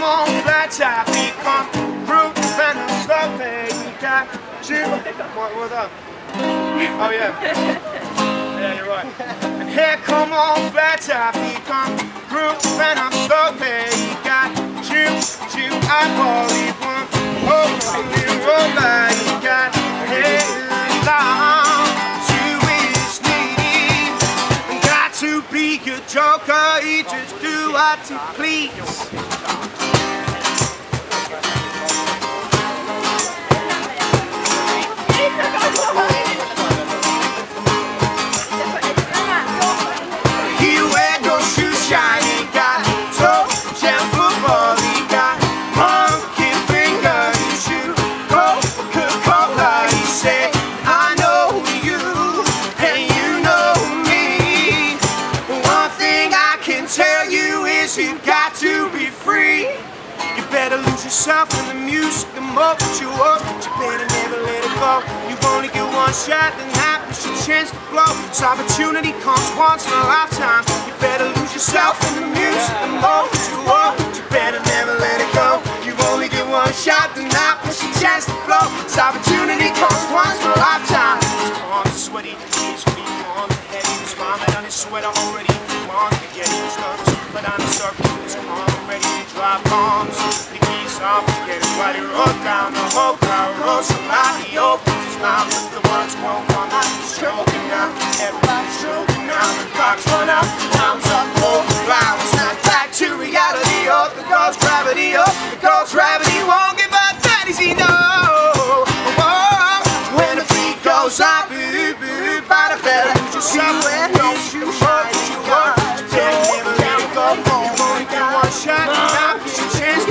come on, flat top, become brute, venom, slow you got you. What, what's up? Oh yeah. Yeah, you're right. And here come on, flat top, become brute, venom, slow you got you, you, I believe one. Oh, joker, he just do what he please. Is you got to be free. You better lose yourself in the music the more that you work, you better never let it go. You only get one shot, then is your chance to blow. This opportunity comes once in a lifetime. You better lose yourself in the music the more that you work, you better never let it go. You only get one shot, then is your chance to blow. This opportunity comes once in a lifetime. His palms are sweaty, feet warm and heavy. His vomit on his sweater already. Drop bombs. The keys off, get it while he wrote down the whole crowd. Wrote somebody opens his mouth, but the words won't come out. He's choking now, everybody's choking now. The clock's run out, The time's up, the flowers. Not back to reality, oh, the God's gravity, oh, the God's gravity won't give up that easy, no. Oh, when the beat goes up, boo, boo, by the better lose yourself. Don't you